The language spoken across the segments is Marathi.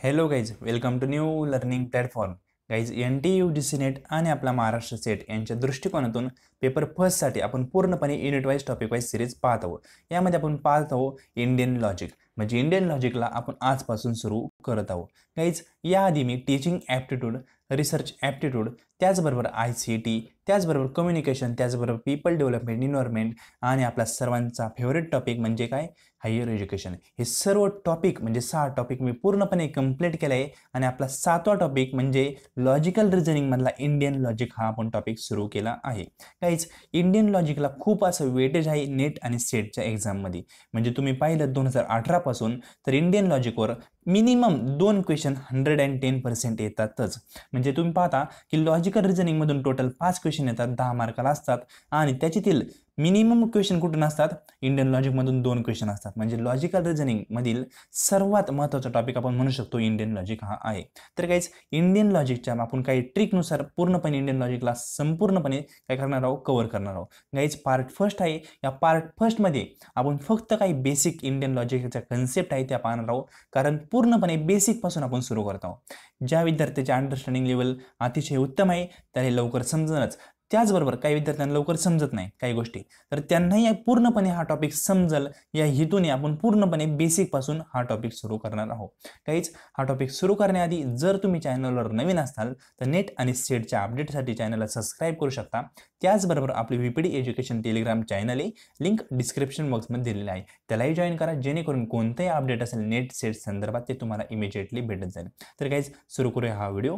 Hello guys welcome to new learning platform guys N T U D C NET आणि आपला महाराष्ट्र सेट यांच्या दृष्टिकोनातून पेपर फर्स्टसाठी आपण पूर्णपणे unit wise topic wise series पाहत आहोत. यामध्ये आपण पाहत आहोत इंडियन लॉजिक म्हणजे इंडियन लॉजिकला आपण आजपासून सुरू करत आहोत. गाईज याआधी मी टीचिंग ॲप्टिट्यूड रिसर्च ॲप्टिट्यूड त्याचबरोबर आय सी टी त्याचबरोबर कम्युनिकेशन त्याचबरोबर पीपल डेव्हलपमेंट इन्व्हायरमेंट आणि आपला सर्वांचा फेवरेट टॉपिक म्हणजे काय? हायर एज्युकेशन हे सर्व टॉपिक म्हणजे सहा टॉपिक मी पूर्णपणे कंप्लीट केलं आहे. आणि आपला सातवा टॉपिक म्हणजे लॉजिकल रिझनिंगमधला इंडियन लॉजिक हा आपण टॉपिक सुरू केला आहे. काहीच इंडियन लॉजिकला खूप असं वेटेज आहे नेट आणि सेटच्या एक्झाममध्ये म्हणजे तुम्ही पाहिलं दोन हजार अठरापासून तर इंडियन लॉजिकवर मिनिमम दोन question hundred and ten percent येतातच. म्हणजे तुम्ही पाहता की लॉजिक लॉजिकल रिझनिंगमधून टोटल पाच क्वेश्चन येतात दहा मार्काला असतात. आणि त्याच्यातील मिनिमम क्वेश्चन कुठून असतात? इंडियन लॉजिकमधून दोन क्वेश्चन असतात. म्हणजे लॉजिकल रिझनिंगमधील सर्वात महत्त्वाचा टॉपिक आपण म्हणू शकतो इंडियन लॉजिक हा आहे. तर काहीच इंडियन लॉजिकच्या आपण काही ट्रिकनुसार पूर्णपणे इंडियन लॉजिकला संपूर्णपणे काय करणार आहोत? कव्हर करणार आहोत. गाईज पार्ट फर्स्ट आहे. या पार्ट फर्स्टमध्ये आपण फक्त काही बेसिक इंडियन लॉजिकच्या कन्सेप्ट आहे त्या पाहणार आहोत. कारण पूर्णपणे बेसिकपासून आपण सुरू करत आहोत. ज्या विद्यार्थ्याचे अंडरस्टँडिंग लेवल अतिशय उत्तम आहे त्याला लवकर समजणंच त्याचबरोबर काही विद्यार्थ्यांना लवकर समजत नाही काही गोष्टी. तर त्यांनाही पूर्णपणे हा टॉपिक समजल या हेतूने आपण पूर्णपणे बेसिकपासून हा टॉपिक सुरू करणार आहोत. काहीच हा टॉपिक सुरू करण्याआधी जर तुम्ही चॅनलवर नवीन असाल तर नेट आणि सेटच्या अपडेटसाठी चॅनलला सबस्क्राईब करू शकता. त्याचबरोबर आपली व्हीपीडी एज्युकेशन टेलिग्राम चॅनल आहे लिंक डिस्क्रिप्शन बॉक्समध्ये दिलेली आहे. त्यालाही जॉईन करा जेणेकरून कोणतंही अपडेट असेल नेट सेट संदर्भात ते तुम्हाला इमिजिएटली भेटत जाईल. तर काहीच सुरू करूया हा व्हिडिओ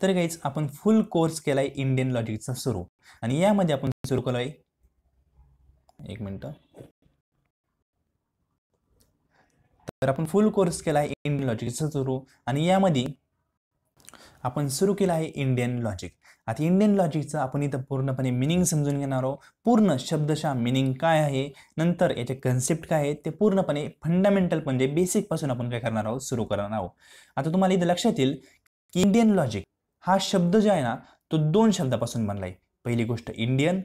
तर काहीच आपण फुल कोर्स केला आहे इंडियन लॉजिकचा सुरू. आणि यामध्ये आपण सुरू केलो आहे एक मिनटं. तर आपण फुल कोर्स केला आहे इंडियन लॉजिकचा सुरू. आणि यामध्ये आपण सुरू केला आहे इंडियन लॉजिक आता इंडियन लॉजिकचं आपण इथं पूर्णपणे मिनिंग समजून घेणार आहोत. पूर्ण शब्दशः मिनिंग काय आहे? नंतर याचे कन्सेप्ट काय आहे ते पूर्णपणे फंडामेंटल म्हणजे बेसिकपासून आपण काय करणार आहोत? सुरू करणार आहोत. आता तुम्हाला इथं लक्षात येईल की इंडियन लॉजिक हा शब्द जो आहे ना तो दोन शब्दापासून बनला आहे पहिली गोष्ट इंडियन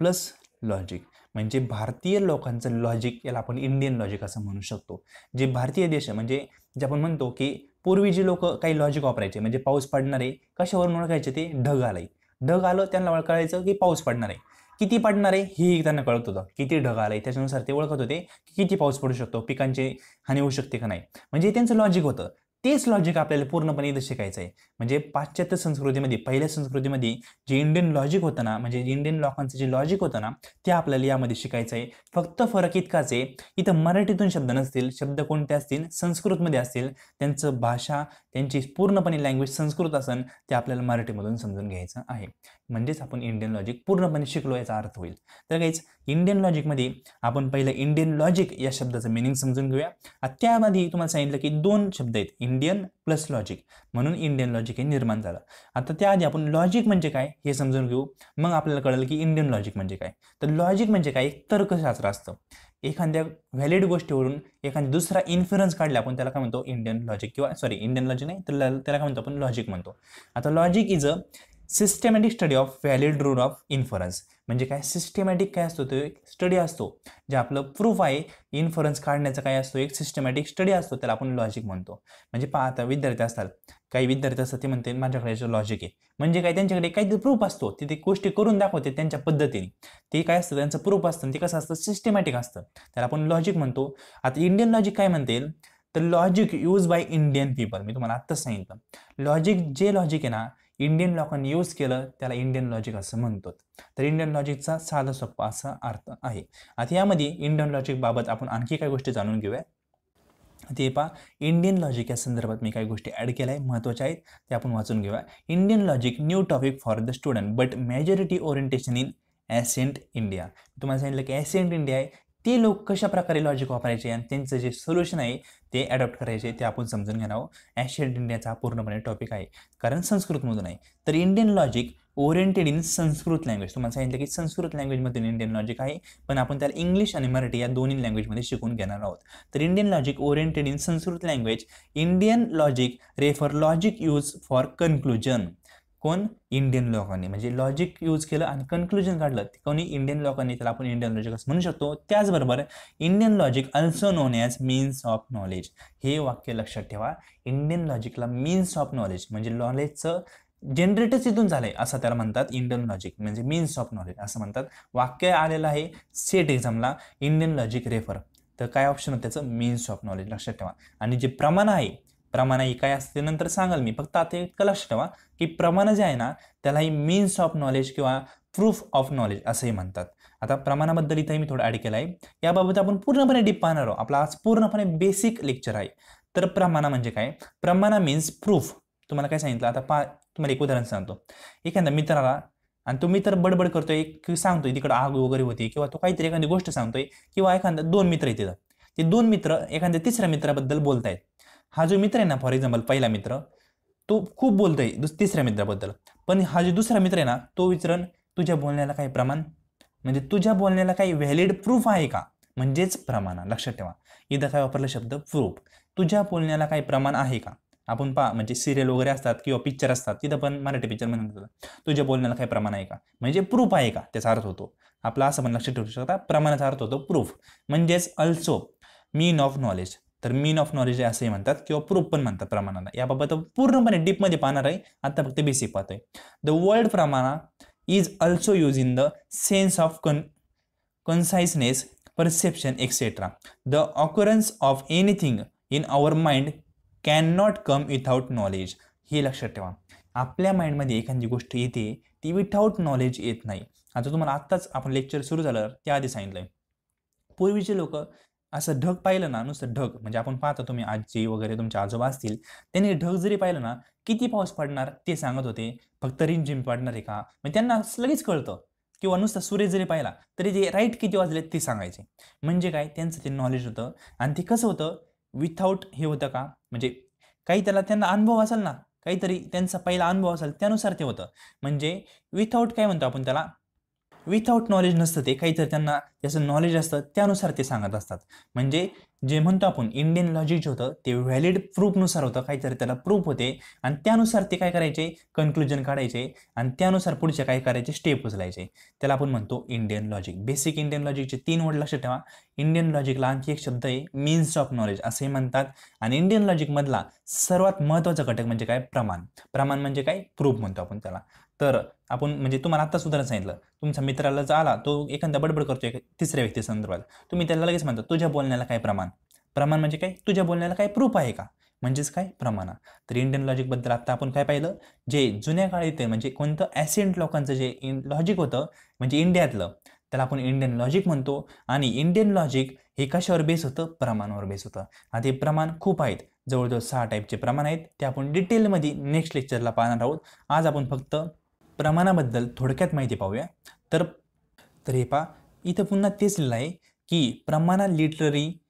प्लस लॉजिक म्हणजे भारतीय लोकांचं लॉजिक याला आपण इंडियन लॉजिक असं म्हणू शकतो. जे भारतीय देश म्हणजे जे आपण म्हणतो की पूर्वी जे लोक काही लॉजिक वापरायचे म्हणजे पाऊस पडणार आहे कशावरून ओळखायचे ते? ढग आलंय. ढग आलं त्यांना ओळखायचं की पाऊस पडणार. आहे किती पडणार आहे हेही त्यांना कळत होतं. किती ढग आलंय त्याच्यानुसार ते ओळखत होते की किती पाऊस पडू शकतो पिकांची हानी होऊ शकते का नाही? म्हणजे त्यांचं लॉजिक होतं. तेच लॉजिक आपल्याला पूर्णपणे इथं शिकायचं आहे. म्हणजे पाश्चात्य संस्कृतीमध्ये पहिल्या संस्कृतीमध्ये जे इंडियन लॉजिक होतं ना म्हणजे इंडियन लोकांचं जे लॉजिक होतं ना ते आपल्याला यामध्ये शिकायचं आहे. फक्त फरक इतकाच आहे इथं मराठीतून शब्द नसतील शब्द कोणते असतील संस्कृतमध्ये असतील त्यांचं भाषा त्यांची पूर्णपणे लँग्वेज संस्कृत असन ते आपल्याला मराठीमधून समजून घ्यायचं आहे. म्हणजेच आपण इंडियन लॉजिक पूर्णपणे शिकलो याचा अर्थ होईल. तर काहीच इंडियन लॉजिकमध्ये आपण पहिलं इंडियन लॉजिक या शब्दाचं मिनिंग समजून घेऊया. त्यामध्ये तुम्हाला सांगितलं की दोन शब्द आहेत इंडियन प्लस लॉजिक. म्हणून इंडियन लॉजिक हे निर्माण झालं. आता त्याआधी आपण लॉजिक म्हणजे काय हे समजून घेऊ. मग आपल्याला कळलं की इंडियन लॉजिक म्हणजे काय. तर लॉजिक म्हणजे काय? एक तर्कशास्त्र असतं. एखाद्या व्हॅलिड गोष्टीवरून एखादा दुसरा इन्फ्लुअन्स काढला आपण त्याला काय म्हणतो? Indian logic. किंवा सॉरी इंडियन लॉजिक नाही तर त्याला काय म्हणतो आपण? लॉजिक म्हणतो. आता logic is a systematic study of valid rule of inference म्हणजे काय? सिस्टमॅटिक काय असतो तो? एक स्टडी असतो. जे आपलं प्रूफ आहे इन्फरन्स काढण्याचा काय असतो? एक सिस्टमॅटिक स्टडी असतो त्याला आपण लॉजिक म्हणतो. म्हणजे पाहता विद्यार्थी असतात. काही विद्यार्थी असतात ते म्हणते माझ्याकडे लॉजिक आहे. म्हणजे काय? त्यांच्याकडे काहीतरी प्रूफ असतो. ते ते गोष्टी करून दाखवते त्यांच्या पद्धतीने. ते काय असतं? त्यांचं प्रूफ असतं ते कसं असतं? सिस्टमॅटिक असतं. त्याला आपण लॉजिक म्हणतो. आता इंडियन लॉजिक काय म्हणते? तर logic use by Indian people मी तुम्हाला आत्ताच सांगितलं. लॉजिक जे लॉजिक आहे ना इंडियन लोकांनी यूज केलं त्याला इंडियन लॉजिक असं म्हणतो तर इंडियन लॉजिकचा साधा सोप्पा असा अर्थ आहे. आता यामध्ये इंडियन लॉजिकबाबत आपण आणखी काही गोष्टी जाणून घेऊया. ते पहा इंडियन लॉजिक या संदर्भात मी काही गोष्टी ॲड केल्या आहे महत्त्वाच्या आहेत ते आपण वाचून घेऊया. Indian logic new topic for the student but majority orientation in ancient India तुम्हाला सांगितलं की ॲसेंट इंडिया आहे ते लोक कशा प्रकारे लॉजिक वापरायचे आणि त्यांचं जे सोल्युशन आहे ते अडॉप्ट करायचे ते आपण समजून घेणार आहोत. ॲशियंट इंडियाचा हा पूर्णपणे टॉपिक आहे. कारण संस्कृतमधून आहे. तर Indian logic oriented in Sanskrit language तुम्हाला सांगितलं की संस्कृत लँग्वेजमधून इंडियन लॉजिक आहे पण आपण त्याला इंग्लिश आणि मराठी या दोन्ही लँग्वेजमध्ये शिकून घेणार आहोत. तर Indian logic oriented in Sanskrit language Indian logic refer logic use for conclusion कोण? इंडियन लोकांनी. म्हणजे लॉजिक यूज केलं आणि कन्क्लुजन काढलं. कोणी? इंडियन लोकांनी. त्याला आपण इंडियन लॉजिक असं म्हणू शकतो. त्याचबरोबर Indian logic also known as means of knowledge हे वाक्य लक्षात ठेवा. इंडियन लॉजिकला मीन्स ऑफ नॉलेज म्हणजे नॉलेजचं जनरेटच इथून झालंय असं त्याला म्हणतात इंडियन लॉजिक म्हणजे मीन्स ऑफ नॉलेज असं म्हणतात. वाक्य आलेलं आहे. सेट एक्झामला इंडियन लॉजिक रेफर तर काय ऑप्शन होतं? त्याचं मीन्स ऑफ नॉलेज लक्षात ठेवा. आणि जे प्रमाण आहे प्रमाण ही काय असते नंतर सांगाल मी. फक्त आता इतकं लक्षात ठेवा की प्रमाण जे आहे ना त्यालाही मीन्स ऑफ नॉलेज किंवा प्रूफ ऑफ नॉलेज असंही म्हणतात. आता प्रमाणाबद्दल इथे मी थोडं ॲड केलं आहे. याबाबत आपण पूर्णपणे डीप पाहणार आहोत. आपला आज पूर्णपणे बेसिक लेक्चर आहे. तर प्रमाणा म्हणजे काय? प्रमाणा मीन्स प्रूफ तुम्हाला काय सांगितलं? आता पा तुम्हाला एक उदाहरण सांगतो. एखाद्या मित्राला आणि तो मित्र बडबड करतोय की सांगतोय तिकडं आग वगैरे होती किंवा तो काहीतरी एखादी गोष्ट सांगतोय किंवा एखादा दोन मित्र आहे तिथं ते दोन मित्र एखाद्या तिसऱ्या मित्राबद्दल बोलतायत. हा जो मित्र आहे ना फॉर एक्झाम्पल पहिला मित्र तो खूप बोलतोय दुस तिसऱ्या मित्राबद्दल. पण हा जो दुसरा मित्र आहे ना तो विचारण तुझ्या बोलण्याला काही प्रमाण? म्हणजे तुझ्या बोलण्याला काही व्हॅलिड प्रूफ आहे का? म्हणजेच प्रमाण लक्षात ठेवा. इथं काय वापरला शब्द प्रूफ तुझ्या बोलण्याला काही प्रमाण आहे का? आपण पहा म्हणजे सिरियल वगैरे असतात किंवा पिक्चर असतात तिथं पण मराठी पिक्चर म्हणतात तुझ्या बोलण्याला काही प्रमाण आहे का? म्हणजे प्रूफ आहे का? त्याचा अर्थ होतो. आपला असं पण लक्षात ठेवू शकता प्रमाणाचा अर्थ होतो प्रूफ म्हणजेच अल्सो मीन ऑफ नॉलेज तर मीन ऑफ नॉलेज असंही म्हणतात किंवा प्रूफ पण म्हणतात प्रमाणाला. याबाबत पूर्णपणे डीपमध्ये पाहणार आहे. आता फक्त बेसिक पाहतोय. द वर्ल्ड प्रमाणा is also use in the sense of con consciousness perception etcetera the occurrence of anything in our mind can not come without knowledge हे लक्षात ठेवा. आपल्या माइंडमध्ये एखादी गोष्ट येते ती विथाऊट नॉलेज येत नाही. आता तुम्हाला आत्ताच आपण लेक्चर सुरू झालं त्याआधी सांगितलंय. पूर्वीचे लोक असं ढग पाहिलं ना नुसतं ढग. म्हणजे आपण पाहतो तुम्ही आजी वगैरे तुमचे आजोबा असतील त्यांनी ढग जरी पाहिलं ना किती पाऊस पडणार ते सांगत होते. फक्त रिमझिम पडणार आहे का? म्हणजे त्यांना लगेच कळतं. किंवा नुसतं सूर्य जरी पाहिला तरी ते राईट किती वाजले ते सांगायचे. म्हणजे काय? त्यांचं ते नॉलेज होतं. आणि ते कसं होतं? विथाऊट हे होतं का? म्हणजे काही त्याला त्यांना अनुभव असेल ना काहीतरी त्यांचा पहिला अनुभव असेल त्यानुसार ते होतं. म्हणजे विथाऊट काय म्हणतो आपण त्याला? विथआउट नॉलेज नसतं ते काहीतरी त्यांना त्याचं नॉलेज असतं त्यानुसार ते सांगत असतात. म्हणजे जे म्हणतो आपण इंडियन लॉजिक जे होतं ते व्हॅलिड प्रूफनुसार होतं. काहीतरी त्याला प्रूफ होते. आणि त्यानुसार ते काय करायचे? कन्क्लुजन काढायचे. आणि त्यानुसार पुढचे काय करायचे? स्टेप उचलायचे. त्याला आपण म्हणतो इंडियन लॉजिक बेसिक इंडियन लॉजिकचे तीन वर्ड लक्षात ठेवा. इंडियन लॉजिकला आणखी एक शब्द आहे मीन्स ऑफ नॉलेज असे म्हणतात. आणि इंडियन लॉजिकमधला सर्वात महत्त्वाचा घटक म्हणजे काय? प्रमाण. प्रमाण म्हणजे काय? प्रूफ म्हणतो आपण त्याला. तर आपण म्हणजे तुम्हाला आत्ताच उदाहरण सांगितलं. तुमच्या मित्राला जर आला तो एखादा बडबड करतो एक तिसऱ्या व्यक्ती संदर्भात. तुम्ही त्याला लगेच म्हणता तुझ्या बोलण्याला काय प्रमाण? प्रमाण म्हणजे काय? तुझ्या बोलण्याला काय प्रूफ आहे का? म्हणजेच काय? प्रमाणा. तर इंडियन लॉजिकबद्दल आत्ता आपण काय पाहिलं? जे जुन्या काळी ते म्हणजे कोणतं ॲसेंट लोकांचं जे इन लॉजिक होतं म्हणजे इंडियातलं त्याला आपण इंडियन लॉजिक म्हणतो. आणि इंडियन लॉजिक हे कशावर बेस होतं? प्रमाणावर बेस होतं. आता हे प्रमाण खूप आहेत. जवळजवळ सहा टाईपचे प्रमाण आहेत. ते आपण डिटेलमध्ये नेक्स्ट लेक्चरला पाहणार आहोत. आज आपण फक्त प्रमाणाबद्दल थोडक्यात माहिती पाहूया. तर तर हे पा इथं पुन्हा तेच लिहिलं आहे की प्रमाणा लिटररी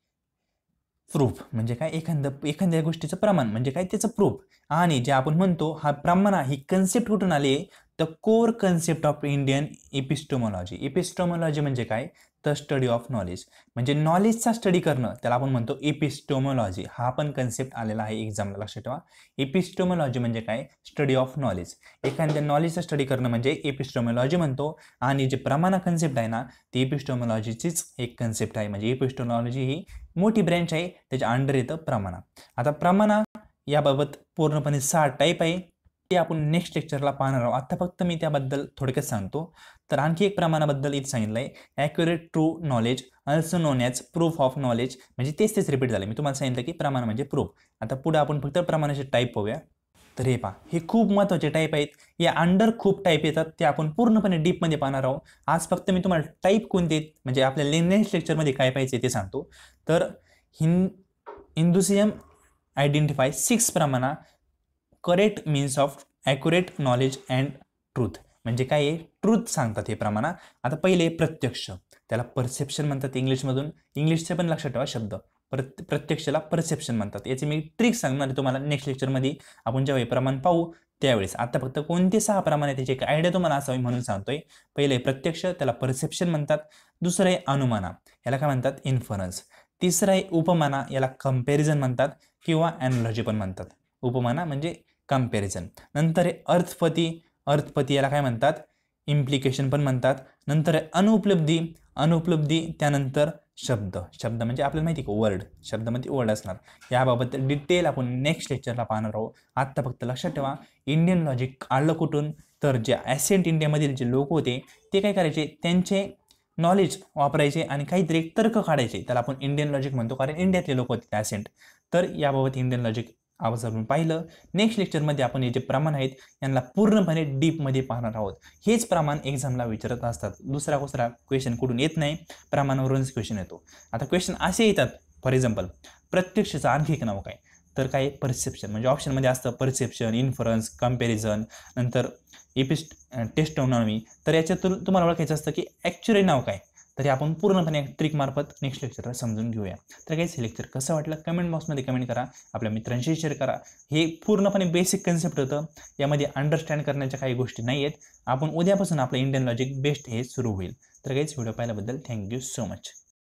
प्रूफ. म्हणजे काय? एखाद्या एखाद्या गोष्टीचं प्रमाण. म्हणजे काय? त्याचं प्रूफ. आणि जे आपण म्हणतो हा प्रमाण ही कन्सेप्ट कुठून आली the core concept of Indian epistemology epistemology म्हणजे काय? द स्टडी ऑफ नॉलेज म्हणजे नॉलेजचा स्टडी करणं त्याला आपण म्हणतो एपिस्टोमॉलॉजी हा पण कन्सेप्ट आलेला आहे एक्झामला लक्षात ठेवा. एपिस्टोमॉलॉजी म्हणजे काय? स्टडी ऑफ नॉलेज एखाद्या नॉलेजचा स्टडी करणं म्हणजे एपिस्टोमॉलॉजी म्हणतो. आणि जे प्रमाणा कन्सेप्ट आहे ना ती एपिस्टोमॉलॉजीचीच एक कन्सेप्ट आहे. म्हणजे एपिस्टोमॉलॉजी ही मोठी ब्रँच आहे त्याच्या अंडर येतं प्रमाणा. आता प्रमाणा याबाबत पूर्णपणे सहा टाईप आहे. ते आपण नेक्स्ट लेक्चरला पाहणार आहोत. आता फक्त मी त्याबद्दल थोडक्यात सांगतो. तर आणखी एक प्रमाणाबद्दल इथं सांगितलं आहे accurate true knowledge also known as proof of knowledge म्हणजे तेच तेच रिपीट झालं मी तुम्हाला सांगितलं की प्रमाण म्हणजे प्रूफ आता पुढे आपण फक्त प्रमाणाचे टाईप पाहूया. तर हे पहा. हे खूप महत्त्वाचे टाईप आहेत. या अंडर खूप टाईप येतात. ते आपण पूर्णपणे डीपमध्ये पाहणार आहोत. आज फक्त मी तुम्हाला टाईप कोणते म्हणजे आपल्या नेक्स्ट लेक्चरमध्ये काय पाहिजे ते सांगतो. तर हिं हिंदुसियम आयडेंटिफाय सिक्स प्रमाणा correct means of accurate knowledge and truth म्हणजे काय आहे? ट्रूथ सांगतात हे प्रमाण. आता पहिले प्रत्यक्ष. त्याला परसेप्शन म्हणतात इंग्लिशमधून. इंग्लिशचे पण लक्षात ठेवा शब्द. प्रत प्रत्यक्षाला परसेप्शन म्हणतात. याचे मी ट्रिक सांगणार आहे तुम्हाला नेक्स्ट लेक्चरमध्ये आपण जेव्हा हे प्रमाण पाहू त्यावेळेस. आता फक्त कोणते सहा प्रमाण आहे त्याची एक आयडिया तुम्हाला असावी म्हणून सांगतोय. पहिले प्रत्यक्ष त्याला परसेप्शन म्हणतात. दुसरं आहे अनुमाना. याला काय म्हणतात? इन्फरन्स तिसरं आहे उपमाना. याला कंपॅरिझन म्हणतात किंवा ॲनॉलॉजी पण म्हणतात. उपमाना म्हणजे कंपॅरिझन नंतर आहे अर्थपती अर्थपती याला काय म्हणतात? इम्प्लिकेशन पण म्हणतात. नंतर आहे अनुपलब्धी अनुपलब्धी त्यानंतर शब्द. शब्द म्हणजे आपल्याला माहिती का? वर्ड शब्दामध्ये वर्ड असणार. याबाबत डिटेल आपण नेक्स्ट लेक्चरला पाहणार आहोत. आत्ता फक्त लक्षात ठेवा. इंडियन लॉजिक आलं कुठून? तर जे ॲसेंट इंडियामधील जे लोक होते ते काय करायचे? त्यांचे नॉलेज वापरायचे आणि काहीतरी एक तर्क काढायचे. त्याला आपण इंडियन लॉजिक म्हणतो. कारण इंडियातले लोक होते ॲसेंट तर याबाबत इंडियन लॉजिक आवाज पाहिलं. नेक्स्ट लेक्चरमध्ये आपण हे जे प्रमाण आहेत यांना पूर्णपणे डीपमध्ये पाहणार आहोत. हेच प्रमाण एक्झामला विचारत असतात. दुसरा कुसरा क्वेश्चन कुठून येत नाही प्रमाणावरूनच क्वेश्चन येतो. आता क्वेश्चन असे येतात. फॉर एक्झाम्पल प्रत्यक्षचं आणखी एक नाव काय? तर काय? परसेप्शन म्हणजे ऑप्शनमध्ये असतं परसेप्शन इन्फरन्स कंपॅरिझन नंतर इपिस्ट टेस्टॉनॉमी तर याच्यातून तुम्हाला ओळखायचं असतं की ॲक्च्युअली नाव काय? तरी आपण पूर्णपणे ट्रिकमार्फत नेक्स्ट लेक्चरला समजून घेऊया. तर काहीच हे लेक्चर कसं वाटलं? कमेंट बॉक्समध्ये कमेंट करा. आपल्या मित्रांशी शेअर करा. हे पूर्णपणे बेसिक कन्सेप्ट होतं. यामध्ये अंडरस्टँड करण्याच्या काही गोष्टी नाही आहेत आपण उद्यापासून आपलं इंडियन लॉजिक बेस्ट हे सुरू होईल. तर काहीच व्हिडिओ पाहिल्याबद्दल थँक्यू सो मच